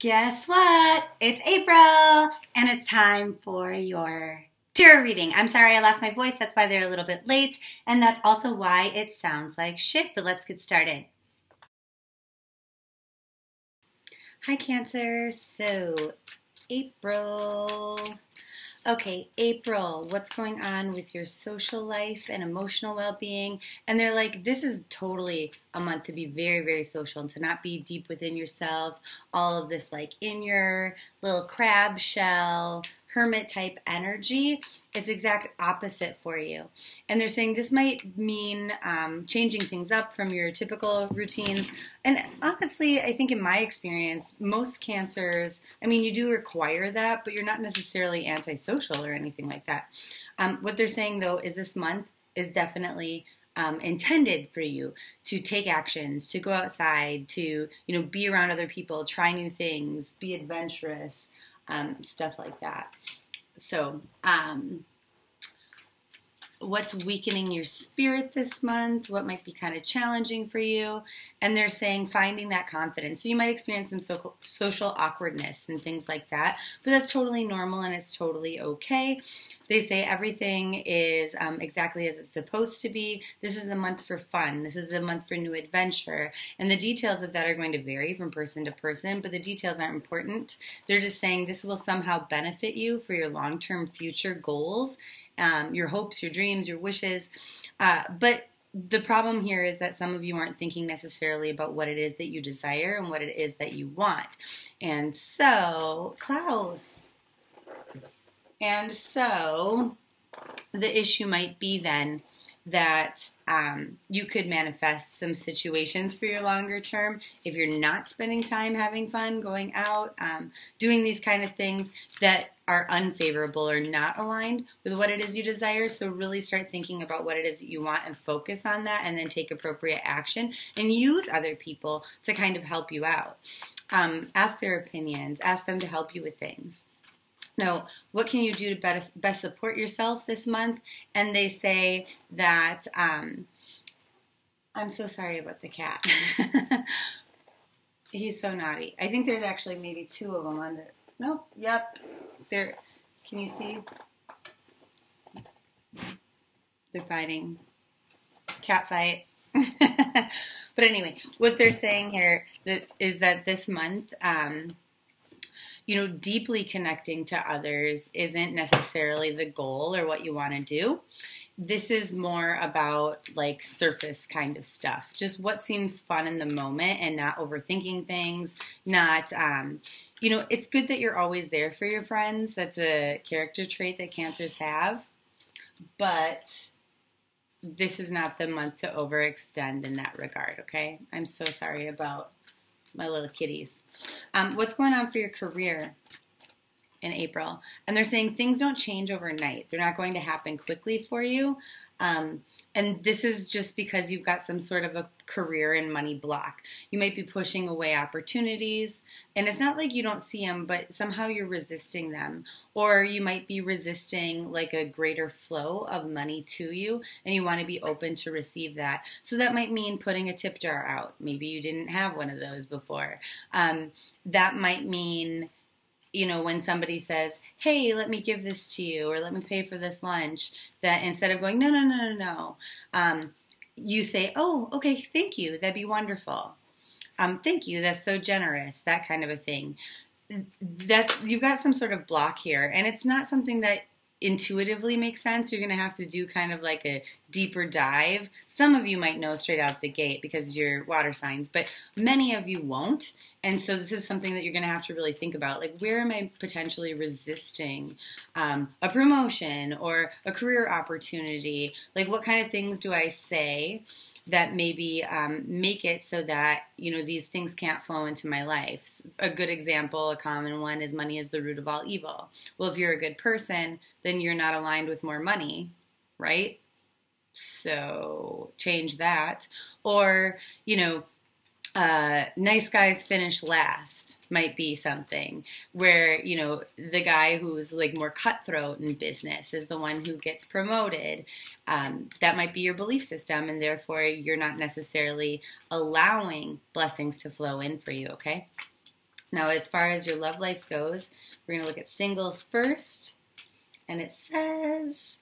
Guess what? It's April and it's time for your tarot reading. I'm sorry I lost my voice. That's why they're a little bit late. And that's also why it sounds like shit. But let's get started. Hi, Cancer. So, April. Okay, April, what's going on with your social life and emotional well being? And they're like, this is totally a month to be very, very social and to not be deep within yourself. All of this, like in your little crab shell, hermit type energy, it's exact opposite for you. And they're saying this might mean um, changing things up from your typical routines. And honestly, I think in my experience, most cancers, I mean, you do require that, but you're not necessarily antisocial or anything like that. Um, what they're saying though is this month is definitely um, intended for you to take actions, to go outside, to you know be around other people, try new things, be adventurous, um, stuff like that. So, um, what's weakening your spirit this month, what might be kind of challenging for you. And they're saying finding that confidence. So you might experience some so- social awkwardness and things like that, but that's totally normal and it's totally okay. They say everything is um, exactly as it's supposed to be. This is a month for fun. This is a month for new adventure. And the details of that are going to vary from person to person, but the details aren't important. They're just saying this will somehow benefit you for your long term future goals um, your hopes, your dreams, your wishes. Uh, but the problem here is that some of you aren't thinking necessarily about what it is that you desire and what it is that you want. And so, Klaus. And so, the issue might be then that um, you could manifest some situations for your longer term if you're not spending time having fun, going out, um, doing these kind of things that are unfavorable or not aligned with what it is you desire. So, really start thinking about what it is that you want and focus on that, and then take appropriate action and use other people to kind of help you out. Um, ask their opinions, ask them to help you with things. Now, what can you do to best, support yourself this month? And they say that, um, I'm so sorry about the cat. He's so naughty. I think there's actually maybe two of them under. Nope. Yep. There. Can you see? They're fighting. Cat fight. but anyway, what they're saying here is that this month, um, you know, deeply connecting to others isn't necessarily the goal or what you want to do. This is more about like surface kind of stuff, just what seems fun in the moment and not overthinking things, not, um, you know, it's good that you're always there for your friends. That's a character trait that cancers have. But this is not the month to overextend in that regard, okay? I'm so sorry about my little kitties. Um, what's going on for your career in April? And they're saying things don't change overnight. They're not going to happen quickly for you. Um, and this is just because you've got some sort of a career and money block. You might be pushing away opportunities, and it's not like you don't see them, but somehow you're resisting them. Or you might be resisting like a greater flow of money to you, and you want to be open to receive that. So that might mean putting a tip jar out. Maybe you didn't have one of those before. Um, that might mean you know, when somebody says, hey, let me give this to you or let me pay for this lunch, that instead of going, no, no, no, no, no, um, you say, oh, okay, thank you, that'd be wonderful. Um, thank you, that's so generous, that kind of a thing. That you've got some sort of block here, and it's not something that intuitively makes sense. You're going to have to do kind of like a deeper dive. Some of you might know straight out the gate because you're water signs, but many of you won't. And so this is something that you're going to have to really think about. Like, where am I potentially resisting um, a promotion or a career opportunity? Like, what kind of things do I say? That maybe um, make it so that you know these things can't flow into my life. A good example, a common one, is money is the root of all evil. Well, if you're a good person, then you're not aligned with more money, right? So change that. Or you know, uh, nice guys finish last might be something where you know the guy who's like more cutthroat in business is the one who gets promoted um, that might be your belief system and therefore you're not necessarily allowing blessings to flow in for you okay Now, as far as your love life goes, we're going to look at singles first. And it says,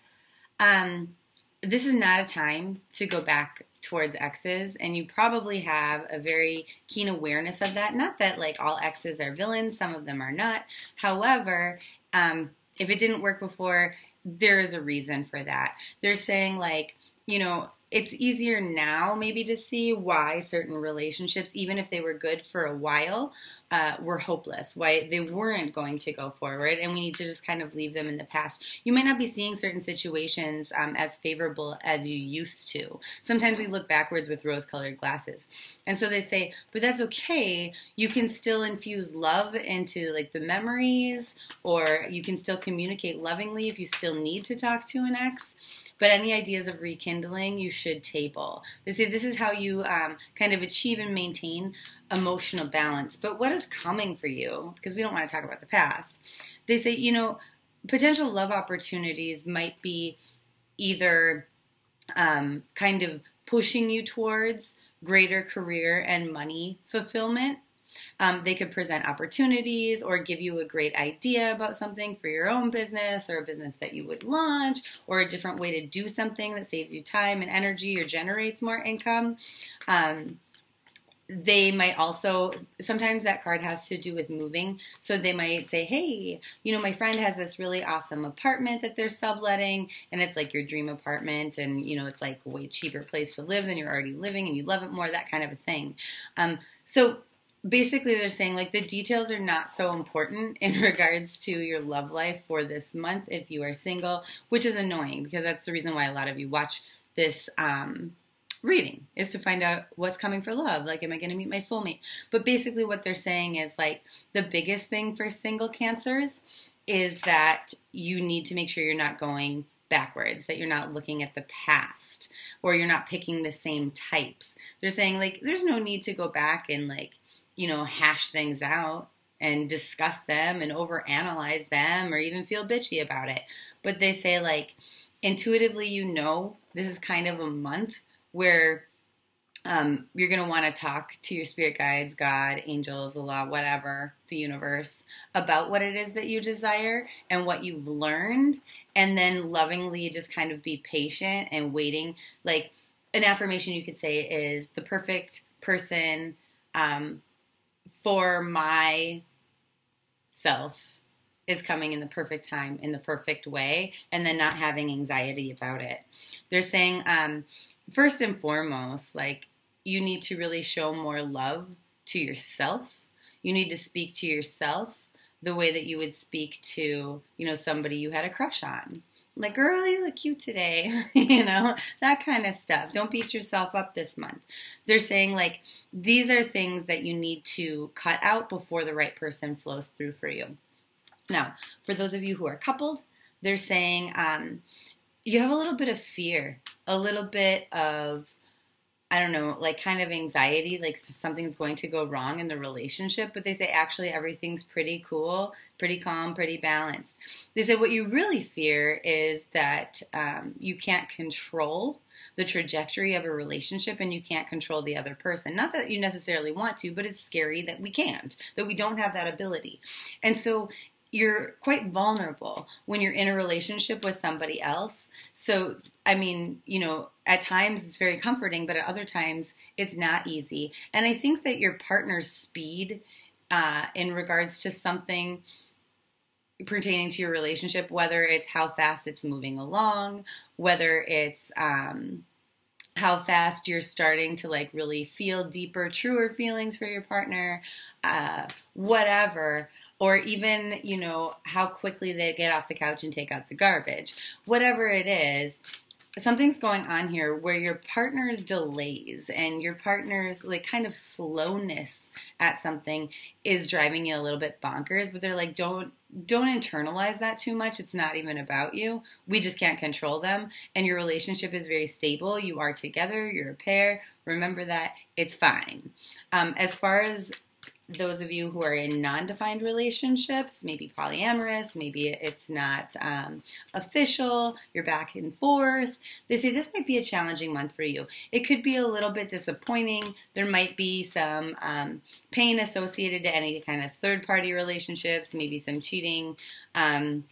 um, this is not a time to go back towards exes, and you probably have a very keen awareness of that. Not that like all exes are villains, some of them are not. However, um, if it didn't work before, there is a reason for that. They're saying like, you know, it's easier now maybe to see why certain relationships, even if they were good for a while, uh, were hopeless, why they weren't going to go forward, and we need to just kind of leave them in the past. You might not be seeing certain situations um, as favorable as you used to. Sometimes we look backwards with rose colored glasses. And so they say, but that's okay. You can still infuse love into like the memories, or you can still communicate lovingly if you still need to talk to an ex. But any ideas of rekindling, you should table. They say this is how you um, kind of achieve and maintain emotional balance. But what is coming for you? Because we don't want to talk about the past. They say, you know, potential love opportunities might be either um, kind of pushing you towards greater career and money fulfillment um, they could present opportunities or give you a great idea about something for your own business or a business that you would launch or a different way to do something that saves you time and energy or generates more income. Um, they might also sometimes that card has to do with moving so they might say hey you know my friend has this really awesome apartment that they're subletting and it's like your dream apartment and you know it's like a way cheaper place to live than you're already living and you love it more that kind of a thing um, so basically they're saying like the details are not so important in regards to your love life for this month if you are single which is annoying because that's the reason why a lot of you watch this um, reading is to find out what's coming for love like am i going to meet my soulmate but basically what they're saying is like the biggest thing for single cancers is that you need to make sure you're not going backwards, that you're not looking at the past or you're not picking the same types. They're saying, like, there's no need to go back and, like, you know, hash things out and discuss them and overanalyze them or even feel bitchy about it. But they say, like, intuitively, you know, this is kind of a month where um, you're going to want to talk to your spirit guides, God, angels, law, whatever, the universe, about what it is that you desire and what you've learned. And then lovingly just kind of be patient and waiting. Like, an affirmation you could say is the perfect person um, for my self is coming in the perfect time, in the perfect way, and then not having anxiety about it. They're saying, um, first and foremost, like you need to really show more love to yourself. You need to speak to yourself the way that you would speak to, you know, somebody you had a crush on like, girl, you look cute today, you know, that kind of stuff. Don't beat yourself up this month. They're saying, like, these are things that you need to cut out before the right person flows through for you. Now, for those of you who are coupled, they're saying um, you have a little bit of fear, a little bit of I don't know, like kind of anxiety, like something's going to go wrong in the relationship, but they say actually everything's pretty cool, pretty calm, pretty balanced. They say what you really fear is that um, you can't control the trajectory of a relationship and you can't control the other person. Not that you necessarily want to, but it's scary that we can't, that we don't have that ability. And so you're quite vulnerable when you're in a relationship with somebody else. So, I mean, you know, at times it's very comforting, but at other times it's not easy. And I think that your partner's speed uh, in regards to something pertaining to your relationship, whether it's how fast it's moving along, whether it's, um, how fast you're starting to like really feel deeper, truer feelings for your partner, uh, whatever or even, you know, how quickly they get off the couch and take out the garbage. Whatever it is, something's going on here where your partner's delays and your partner's like kind of slowness at something is driving you a little bit bonkers but they're like don't don't internalize that too much. It's not even about you. We just can't control them. And your relationship is very stable. You are together. You're a pair. Remember that. It's fine. Um, as far as those of you who are in non-defined relationships, maybe polyamorous, maybe it's not um, official, you're back and forth. They say this might be a challenging month for you. It could be a little bit disappointing. There might be some um, pain associated to any kind of third-party relationships, maybe some cheating. Um,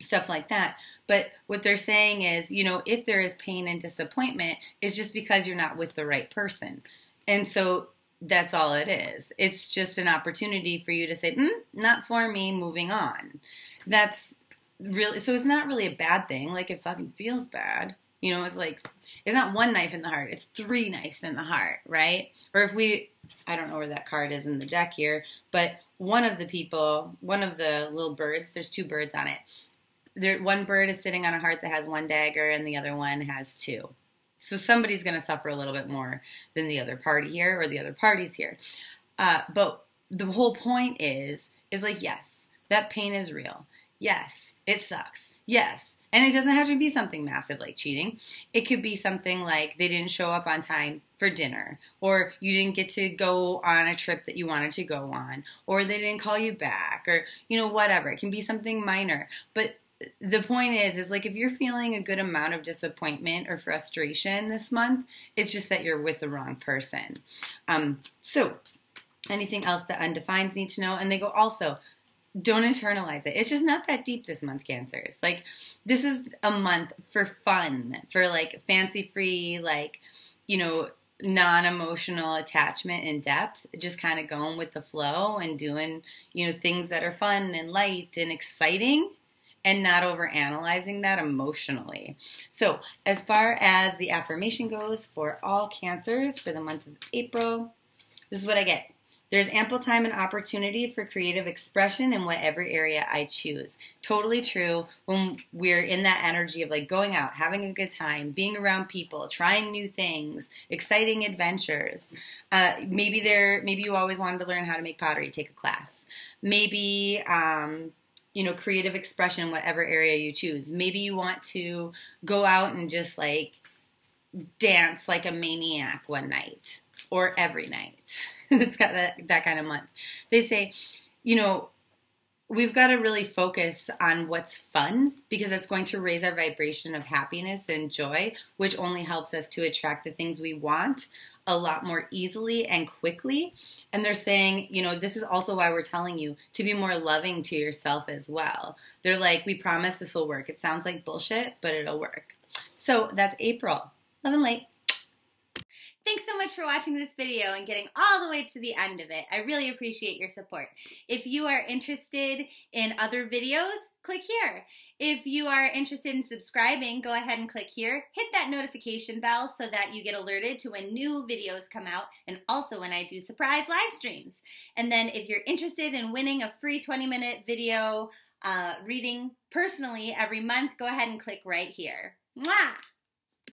stuff like that. But what they're saying is, you know, if there is pain and disappointment, it's just because you're not with the right person. And so that's all it is. It's just an opportunity for you to say, mm, not for me, moving on. That's really, so it's not really a bad thing. Like it fucking feels bad. You know, it's like, it's not one knife in the heart, it's three knives in the heart, right? Or if we, I don't know where that card is in the deck here, but one of the people, one of the little birds, there's two birds on it. There, one bird is sitting on a heart that has one dagger and the other one has two. So somebody's going to suffer a little bit more than the other party here or the other parties here. Uh, but the whole point is, is like, yes, that pain is real. Yes, it sucks. Yes. And it doesn't have to be something massive like cheating. It could be something like they didn't show up on time for dinner, or you didn't get to go on a trip that you wanted to go on, or they didn't call you back, or, you know, whatever. It can be something minor. But the point is is like if you're feeling a good amount of disappointment or frustration this month it's just that you're with the wrong person. Um, so anything else that undefines need to know? And they go also don't internalize it. It's just not that deep this month cancers. Like this is a month for fun for like fancy free like you know non-emotional attachment and depth just kind of going with the flow and doing you know things that are fun and light and exciting and not over analyzing that emotionally. So, as far as the affirmation goes for all cancers for the month of April, this is what I get. There's ample time and opportunity for creative expression in whatever area I choose. Totally true when we're in that energy of like going out, having a good time, being around people, trying new things, exciting adventures. Uh, maybe there, maybe you always wanted to learn how to make pottery, take a class. Maybe um, you know, creative expression, whatever area you choose. Maybe you want to go out and just like dance like a maniac one night or every night. it's got that, that kind of month. They say, you know, we've got to really focus on what's fun because that's going to raise our vibration of happiness and joy, which only helps us to attract the things we want a lot more easily and quickly. And they're saying, you know, this is also why we're telling you to be more loving to yourself as well. They're like, we promise this will work. It sounds like bullshit, but it'll work. So that's April. Love and light. Thanks so much for watching this video and getting all the way to the end of it. I really appreciate your support. If you are interested in other videos, click here. If you are interested in subscribing, go ahead and click here. Hit that notification bell so that you get alerted to when new videos come out and also when I do surprise live streams. And then if you're interested in winning a free 20 minute video uh, reading personally every month, go ahead and click right here. Mwah!